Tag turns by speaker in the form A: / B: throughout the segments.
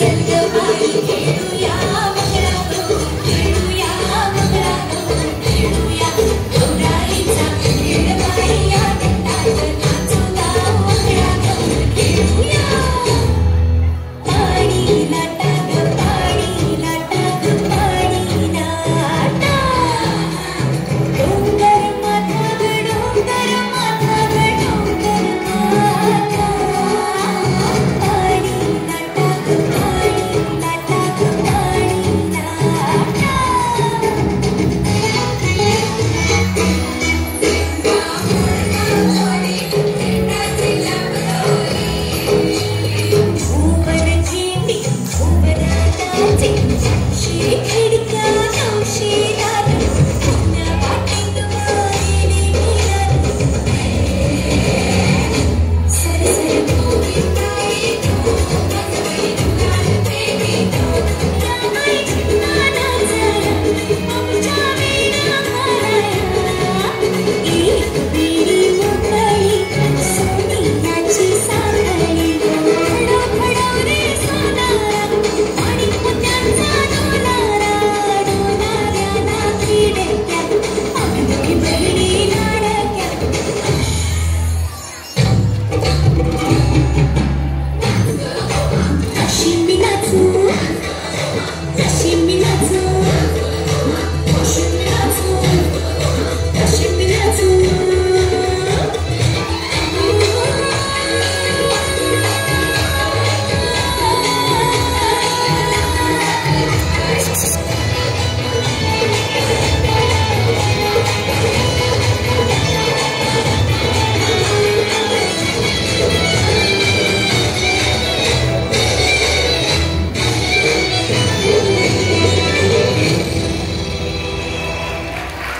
A: Hallelujah.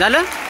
A: झालं?